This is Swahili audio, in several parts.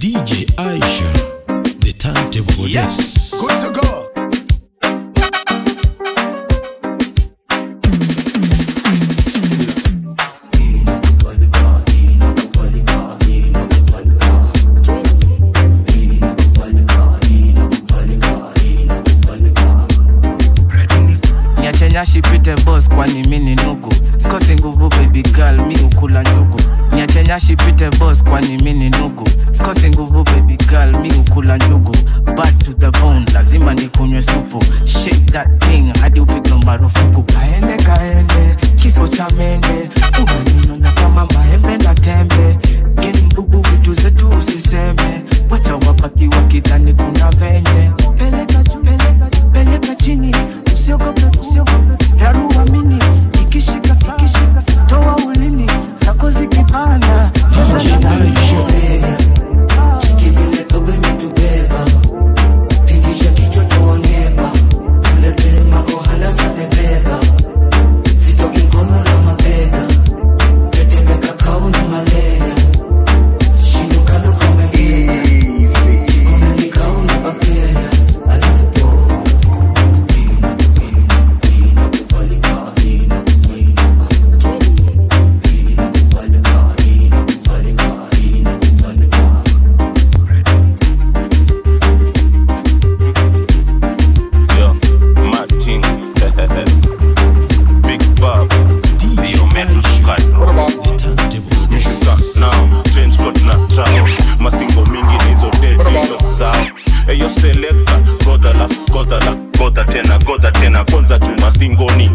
DJ Aisha, the turntable goddess. Good to go. niache nyashi pite boss kwani mini nugu sikosi nguvu baby girl mi ukula njugu nyashi pite boss kwani mini nugu? Sikosi nguvu baby girl mi ukula njugu. Bad to the bone lazima nikunywe supu. Shake that thing hadi upigwe marufuku kaende kaende tena goda tena konza tu mastingoni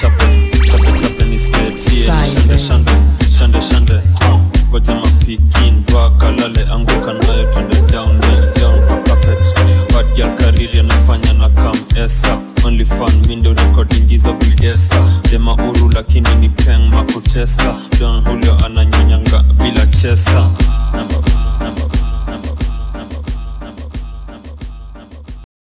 chape chape chape nisetie shande shande shande shande. Ngoja mapikin mpaka anguka nayo twende down nails down kwa bad girl kariri anafanya na kam esa. Only fan mindo recording hizo dema uru lakini ni peng makutesa. Don hulio chesa